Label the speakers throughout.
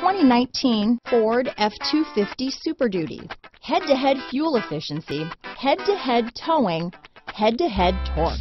Speaker 1: 2019 Ford F-250 Super Duty. Head-to-head fuel efficiency, head-to-head towing, head-to-head torque.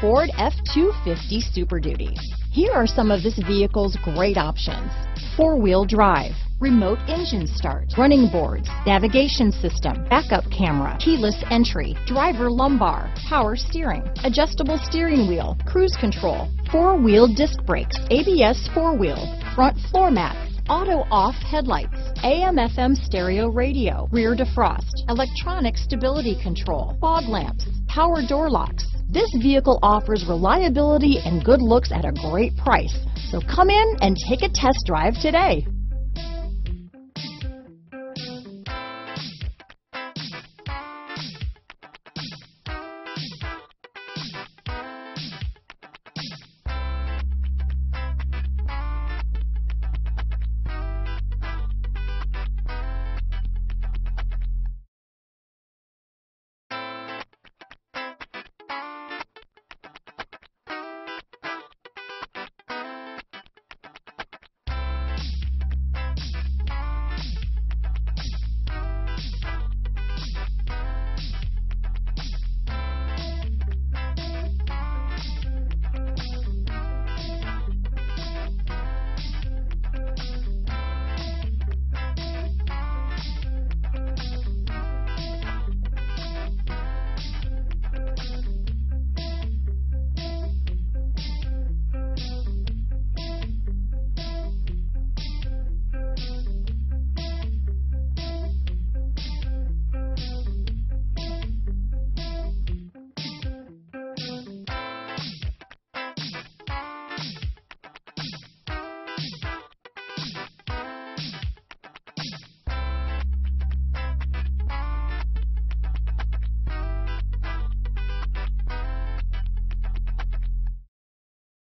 Speaker 1: Ford F-250 Super Duty. Here are some of this vehicle's great options. Four-wheel drive, remote engine start, running boards, navigation system, backup camera, keyless entry, driver lumbar, power steering, adjustable steering wheel, cruise control, four-wheel disc brakes, ABS four-wheel, front floor mats, auto off headlights, AM FM stereo radio, rear defrost, electronic stability control, fog lamps, power door locks. This vehicle offers reliability and good looks at a great price. So come in and take a test drive today.